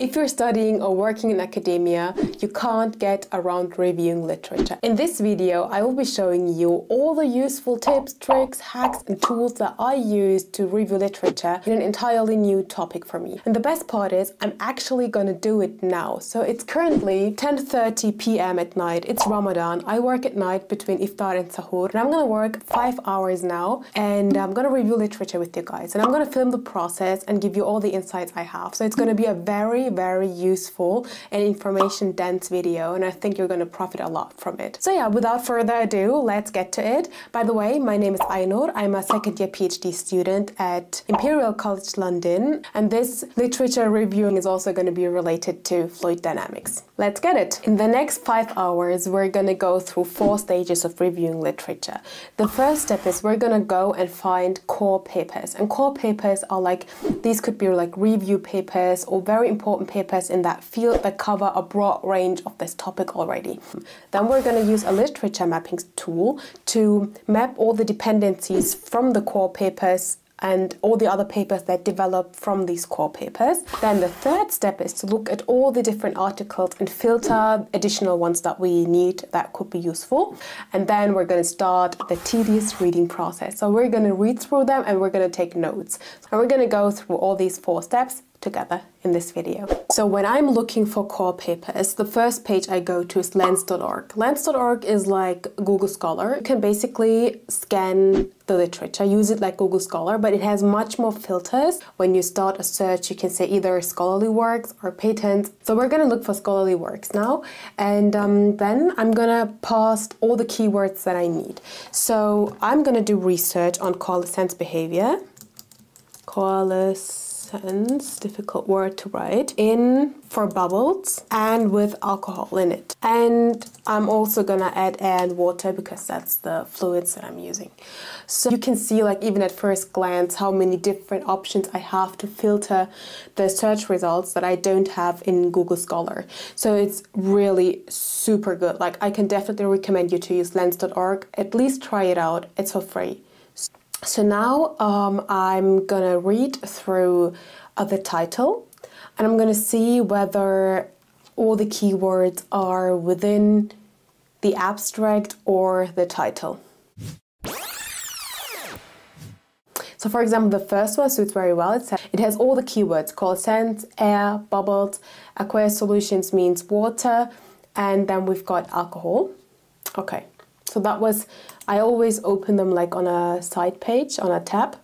If you're studying or working in academia, you can't get around reviewing literature. In this video, I will be showing you all the useful tips, tricks, hacks and tools that I use to review literature in an entirely new topic for me. And the best part is I'm actually going to do it now. So it's currently 10.30 p.m. at night. It's Ramadan. I work at night between iftar and sahur. And I'm going to work five hours now and I'm going to review literature with you guys. And I'm going to film the process and give you all the insights I have. So it's going to be a very very, useful and information dense video and I think you're going to profit a lot from it. So yeah, without further ado, let's get to it. By the way, my name is Aynur. I'm a second year PhD student at Imperial College London and this literature reviewing is also going to be related to fluid dynamics. Let's get it. In the next five hours, we're going to go through four stages of reviewing literature. The first step is we're going to go and find core papers and core papers are like, these could be like review papers or very important important papers in that field that cover a broad range of this topic already. Then we're going to use a literature mapping tool to map all the dependencies from the core papers and all the other papers that develop from these core papers. Then the third step is to look at all the different articles and filter additional ones that we need that could be useful. And then we're going to start the tedious reading process. So we're going to read through them and we're going to take notes. And we're going to go through all these four steps together in this video. So when I'm looking for core papers, the first page I go to is lens.org. Lens.org is like Google Scholar. You can basically scan the literature, use it like Google Scholar, but it has much more filters. When you start a search, you can say either scholarly works or patents. So we're gonna look for scholarly works now, and um, then I'm gonna paste all the keywords that I need. So I'm gonna do research on coalescence behavior. Coalescence sentence, difficult word to write, in for bubbles and with alcohol in it. And I'm also gonna add and water because that's the fluids that I'm using. So you can see like even at first glance how many different options I have to filter the search results that I don't have in Google Scholar. So it's really super good. Like I can definitely recommend you to use lens.org. At least try it out. It's for free. So now um, I'm gonna read through uh, the title and I'm gonna see whether all the keywords are within the abstract or the title. So for example, the first one suits very well. It, says, it has all the keywords, coalescence, air, bubbles, aqueous solutions means water, and then we've got alcohol. Okay, so that was, I always open them like on a side page, on a tab,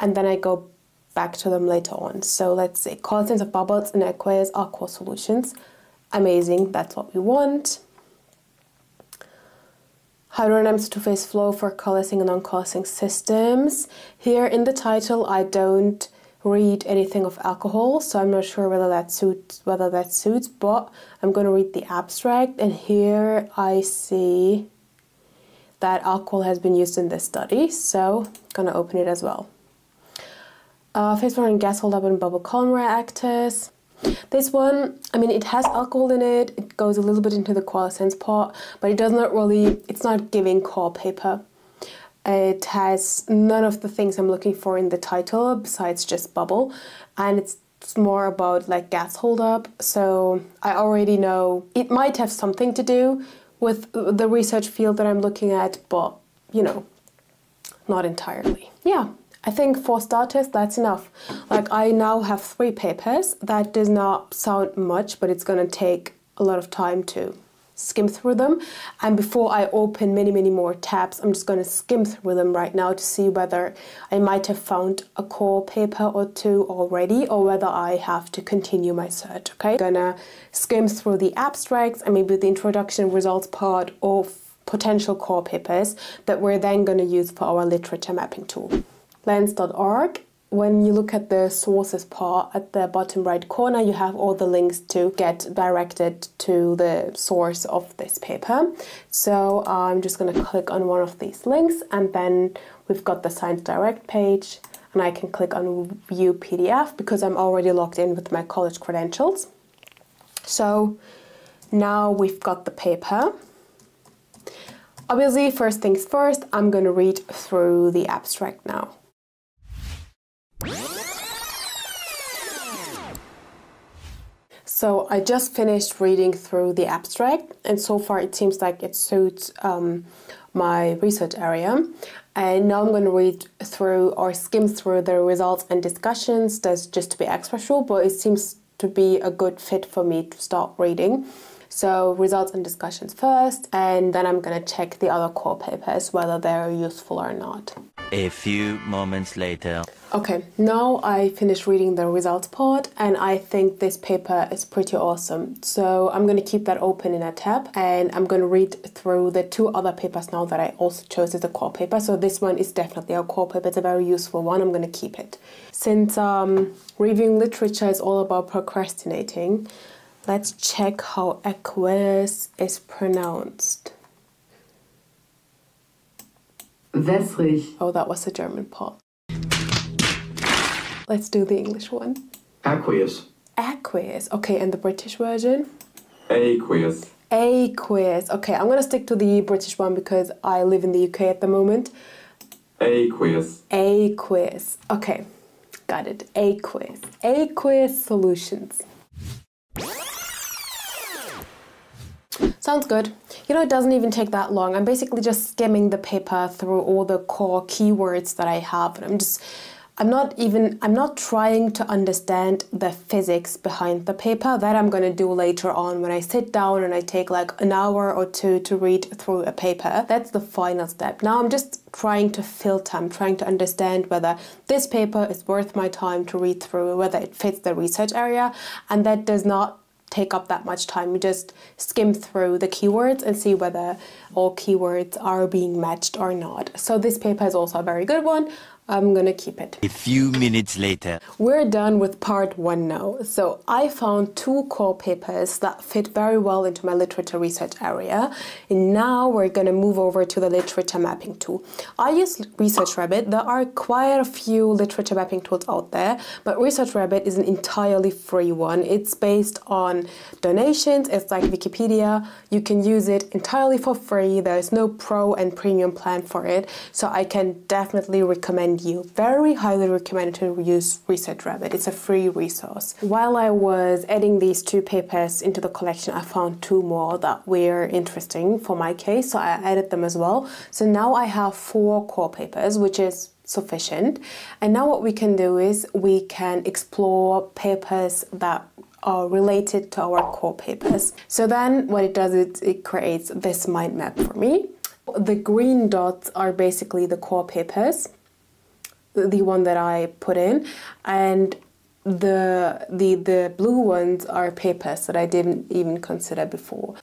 and then I go back to them later on. So let's say coalescence of bubbles in aqueous aqua solutions. Amazing, that's what we want. Hydrodynamics two-phase flow for coalescing and non-coalescing systems. Here in the title I don't read anything of alcohol, so I'm not sure whether that suits whether that suits, but I'm going to read the abstract and here I see that alcohol has been used in this study, so I'm gonna open it as well. Uh, phase one in gas holdup and bubble column reactors. This one, I mean, it has alcohol in it. It goes a little bit into the coalescence part, but it does not really, it's not giving core paper. It has none of the things I'm looking for in the title besides just bubble, and it's more about like gas holdup. So I already know it might have something to do with the research field that I'm looking at, but you know, not entirely. Yeah, I think for starters, that's enough. Like I now have three papers. That does not sound much, but it's gonna take a lot of time to skim through them. And before I open many, many more tabs, I'm just going to skim through them right now to see whether I might have found a core paper or two already or whether I have to continue my search, okay? I'm gonna skim through the abstracts and maybe the introduction results part of potential core papers that we're then going to use for our literature mapping tool. Lens.org when you look at the sources part at the bottom right corner, you have all the links to get directed to the source of this paper. So I'm just going to click on one of these links and then we've got the Science Direct page and I can click on View PDF because I'm already logged in with my college credentials. So now we've got the paper. Obviously, first things first, I'm going to read through the abstract now. So I just finished reading through the abstract, and so far it seems like it suits um, my research area. And now I'm going to read through or skim through the results and discussions. That's just to be extra sure, but it seems to be a good fit for me to start reading. So results and discussions first, and then I'm gonna check the other core papers, whether they're useful or not. A few moments later. Okay, now I finished reading the results part and I think this paper is pretty awesome. So I'm going to keep that open in a tab and I'm going to read through the two other papers now that I also chose as a core paper. So this one is definitely a core paper, it's a very useful one, I'm going to keep it. Since um, reviewing literature is all about procrastinating, let's check how aqueous is pronounced. Wässrig. Oh, that was the German part. Let's do the English one. Aqueous. Aqueous. Okay, and the British version? Aqueous. Aqueous. Okay, I'm gonna stick to the British one because I live in the UK at the moment. Aqueous. Aqueous. Okay, got it. Aqueous. Aqueous solutions. Sounds good. You know, it doesn't even take that long. I'm basically just skimming the paper through all the core keywords that I have. And I'm just, I'm not even, I'm not trying to understand the physics behind the paper. That I'm going to do later on when I sit down and I take like an hour or two to read through a paper. That's the final step. Now I'm just trying to filter. I'm trying to understand whether this paper is worth my time to read through, whether it fits the research area. And that does not take up that much time. You just skim through the keywords and see whether all keywords are being matched or not. So this paper is also a very good one. I'm gonna keep it. A few minutes later. We're done with part one now. So I found two core papers that fit very well into my literature research area. And now we're gonna move over to the literature mapping tool. I use ResearchRabbit. There are quite a few literature mapping tools out there, but ResearchRabbit is an entirely free one. It's based on donations. It's like Wikipedia. You can use it entirely for free. There's no pro and premium plan for it. So I can definitely recommend you. Very highly recommend to use ResearchRabbit. It's a free resource. While I was adding these two papers into the collection, I found two more that were interesting for my case, so I added them as well. So now I have four core papers, which is sufficient. And now what we can do is we can explore papers that are related to our core papers. So then what it does is it creates this mind map for me. The green dots are basically the core papers the one that I put in, and the the the blue ones are papers that I didn't even consider before.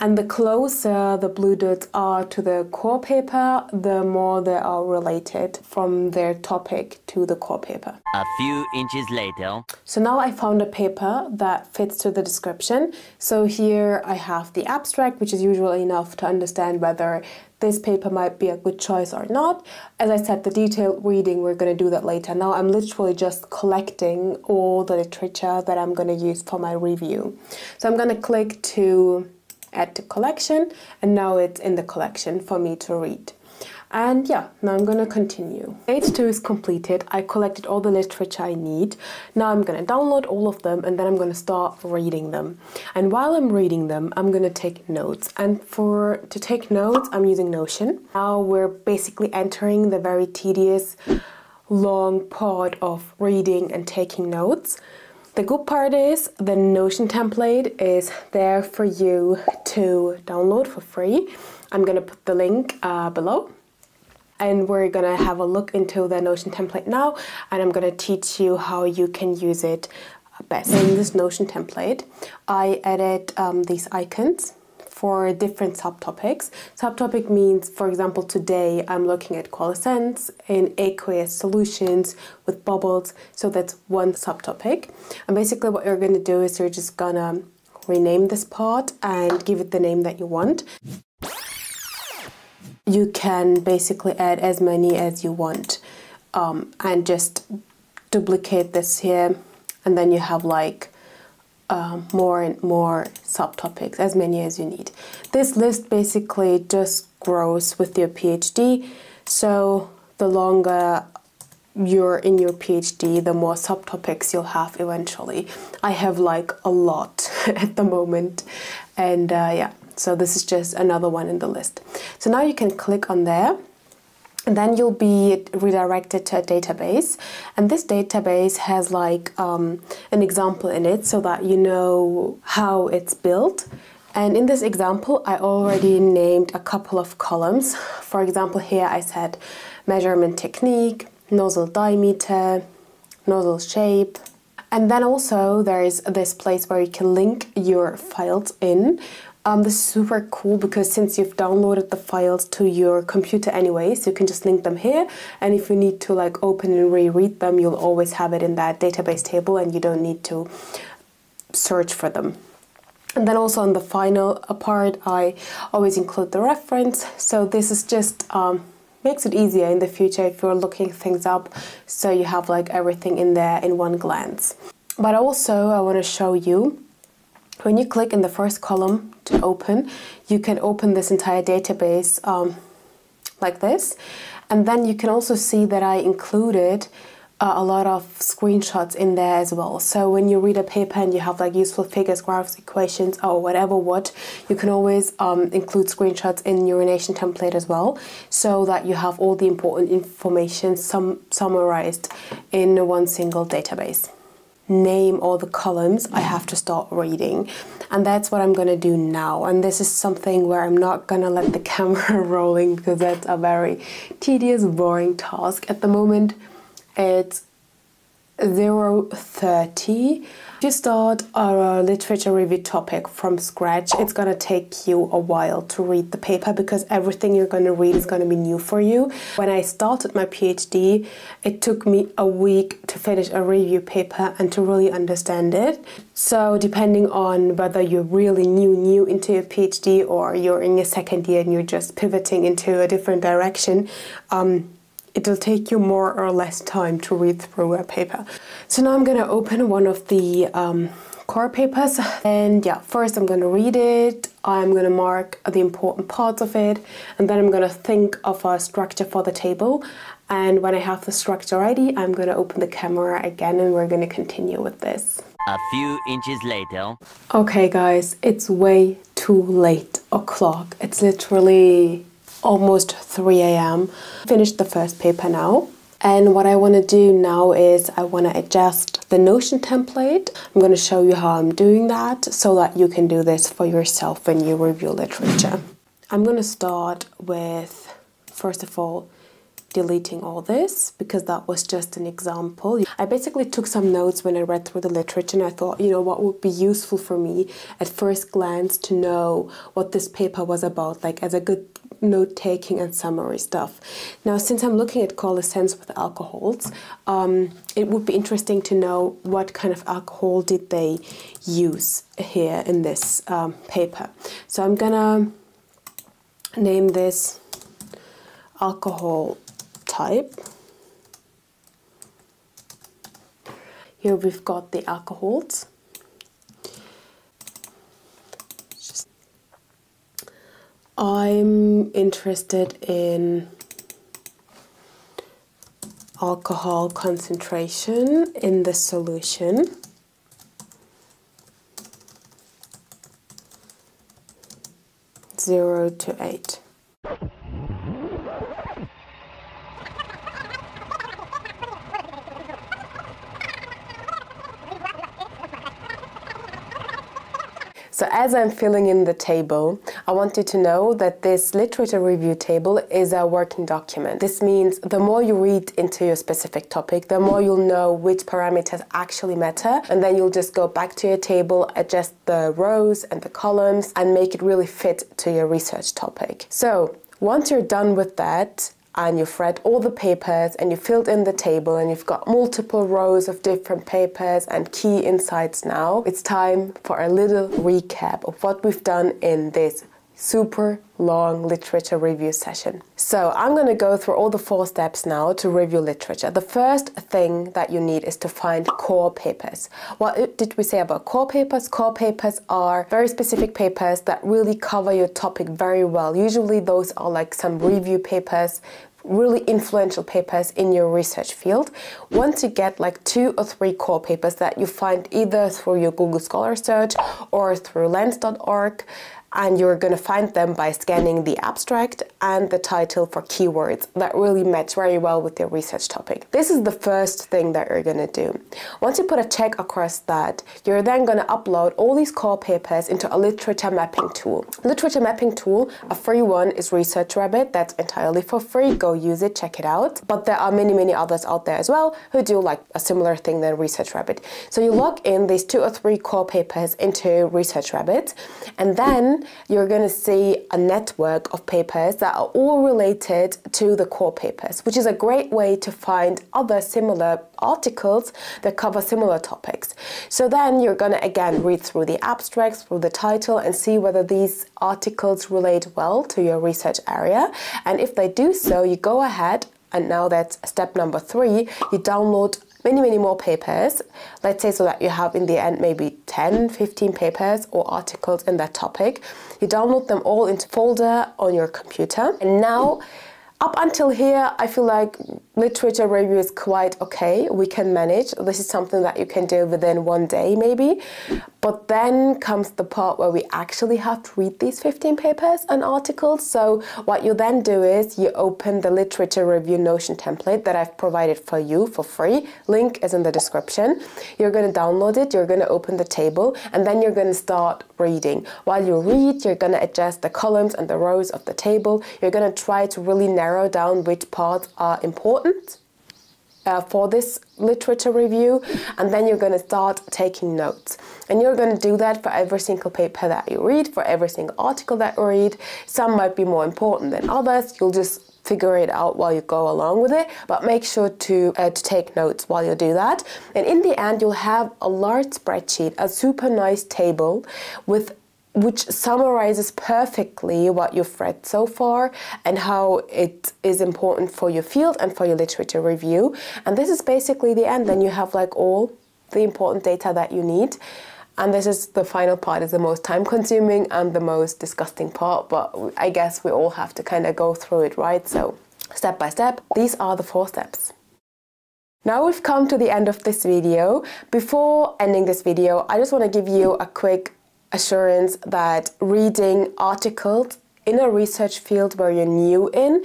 And the closer the blue dots are to the core paper, the more they are related from their topic to the core paper. A few inches later. So now I found a paper that fits to the description. So here I have the abstract, which is usually enough to understand whether this paper might be a good choice or not. As I said, the detailed reading, we're going to do that later. Now I'm literally just collecting all the literature that I'm going to use for my review. So I'm going to click to add to collection and now it's in the collection for me to read. And yeah, now I'm gonna continue. Stage 2 is completed. I collected all the literature I need. Now I'm gonna download all of them and then I'm gonna start reading them. And while I'm reading them, I'm gonna take notes. And for to take notes, I'm using Notion. Now we're basically entering the very tedious, long part of reading and taking notes. The good part is the Notion template is there for you to download for free. I'm gonna put the link uh, below and we're gonna have a look into the Notion template now and I'm gonna teach you how you can use it best. In this Notion template, I added um, these icons for different subtopics. Subtopic means, for example, today I'm looking at coalescence in aqueous solutions with bubbles, so that's one subtopic. And basically what you're gonna do is you're just gonna rename this part and give it the name that you want you can basically add as many as you want um, and just duplicate this here and then you have like um, more and more subtopics, as many as you need. This list basically just grows with your PhD, so the longer you're in your PhD, the more subtopics you'll have eventually. I have like a lot at the moment, and uh, yeah, so this is just another one in the list. So now you can click on there. And then you'll be redirected to a database, and this database has like um, an example in it so that you know how it's built. And in this example, I already named a couple of columns. For example, here I said measurement technique, nozzle diameter, nozzle shape. And then also there is this place where you can link your files in. Um, this is super cool because since you've downloaded the files to your computer anyways, you can just link them here. And if you need to like open and reread them, you'll always have it in that database table and you don't need to search for them. And then also on the final part, I always include the reference. So this is just um, makes it easier in the future if you're looking things up so you have like everything in there in one glance. But also I want to show you when you click in the first column to open, you can open this entire database um, like this. And then you can also see that I included uh, a lot of screenshots in there as well. So when you read a paper and you have like useful figures, graphs, equations, or whatever what, you can always um, include screenshots in your Notion template as well, so that you have all the important information sum summarized in one single database name all the columns, I have to start reading. And that's what I'm gonna do now. And this is something where I'm not gonna let the camera rolling because that's a very tedious, boring task at the moment. It's 030 to start a literature review topic from scratch. It's going to take you a while to read the paper because everything you're going to read is going to be new for you. When i started my phd it took me a week to finish a review paper and to really understand it. So depending on whether you're really new new into your phd or you're in your second year and you're just pivoting into a different direction um, it'll take you more or less time to read through a paper. So now I'm going to open one of the um, core papers and yeah first I'm going to read it I'm going to mark the important parts of it and then I'm going to think of a structure for the table and when I have the structure ready I'm going to open the camera again and we're going to continue with this. A few inches later. Okay guys it's way too late o'clock it's literally almost 3 a.m. Finished the first paper now. And what I want to do now is I want to adjust the Notion template. I'm going to show you how I'm doing that so that you can do this for yourself when you review literature. I'm going to start with, first of all, deleting all this because that was just an example. I basically took some notes when I read through the literature and I thought, you know, what would be useful for me at first glance to know what this paper was about, like as a good note taking and summary stuff. Now, since I'm looking at coalescence with alcohols, um, it would be interesting to know what kind of alcohol did they use here in this um, paper. So I'm gonna name this alcohol type. Here we've got the alcohols. I'm interested in alcohol concentration in the solution. Zero to eight. So as I'm filling in the table, I want you to know that this literature review table is a working document. This means the more you read into your specific topic, the more you'll know which parameters actually matter, and then you'll just go back to your table, adjust the rows and the columns, and make it really fit to your research topic. So once you're done with that, and you've read all the papers and you filled in the table and you've got multiple rows of different papers and key insights now, it's time for a little recap of what we've done in this super long literature review session. So I'm going to go through all the four steps now to review literature. The first thing that you need is to find core papers. What did we say about core papers? Core papers are very specific papers that really cover your topic very well. Usually those are like some review papers really influential papers in your research field. Once you get like two or three core papers that you find either through your Google Scholar search or through lens.org, and you're going to find them by scanning the abstract and the title for keywords that really match very well with your research topic. This is the first thing that you're going to do. Once you put a check across that, you're then going to upload all these core papers into a literature mapping tool. Literature mapping tool, a free one is ResearchRabbit. That's entirely for free. Go use it, check it out. But there are many, many others out there as well who do like a similar thing than ResearchRabbit. So you log in these two or three core papers into ResearchRabbit and then you're going to see a network of papers that are all related to the core papers, which is a great way to find other similar articles that cover similar topics. So then you're going to again read through the abstracts, through the title, and see whether these articles relate well to your research area. And if they do so, you go ahead and now that's step number three, you download many, many more papers. Let's say so that you have in the end maybe 10, 15 papers or articles in that topic. You download them all into folder on your computer. And now up until here, I feel like literature review is quite okay. We can manage. This is something that you can do within one day, maybe. But then comes the part where we actually have to read these 15 papers and articles. So, what you then do is you open the literature review Notion template that I've provided for you for free. Link is in the description. You're going to download it, you're going to open the table, and then you're going to start reading. While you read, you're going to adjust the columns and the rows of the table. You're going to try to really narrow down which parts are important uh, for this literature review and then you're going to start taking notes. And you're going to do that for every single paper that you read for every single article that you read. Some might be more important than others. You'll just figure it out while you go along with it but make sure to uh, to take notes while you do that. And in the end you'll have a large spreadsheet a super nice table with which summarizes perfectly what you've read so far and how it is important for your field and for your literature review. And this is basically the end. Then you have like all the important data that you need. And this is the final part is the most time consuming and the most disgusting part, but I guess we all have to kind of go through it, right? So step by step, these are the four steps. Now we've come to the end of this video. Before ending this video, I just want to give you a quick assurance that reading articles in a research field where you're new in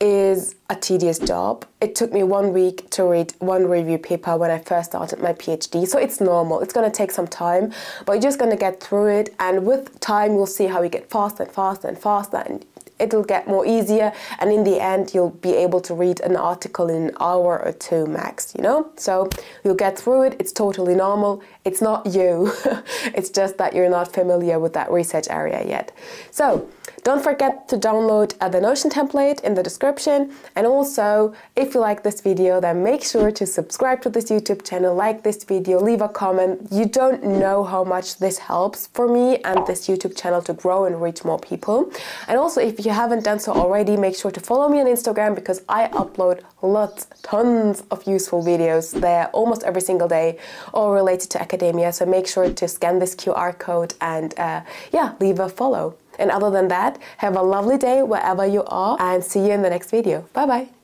is a tedious job. It took me one week to read one review paper when I first started my PhD, so it's normal. It's going to take some time, but you're just going to get through it, and with time, you'll see how you get faster and faster and faster, and it'll get more easier and in the end you'll be able to read an article in an hour or two max you know so you'll get through it it's totally normal it's not you it's just that you're not familiar with that research area yet so don't forget to download uh, the Notion template in the description and also if you like this video then make sure to subscribe to this YouTube channel, like this video, leave a comment. You don't know how much this helps for me and this YouTube channel to grow and reach more people. And also if you haven't done so already, make sure to follow me on Instagram because I upload lots, tons of useful videos there almost every single day all related to academia. So make sure to scan this QR code and uh, yeah, leave a follow. And other than that, have a lovely day wherever you are and see you in the next video. Bye bye.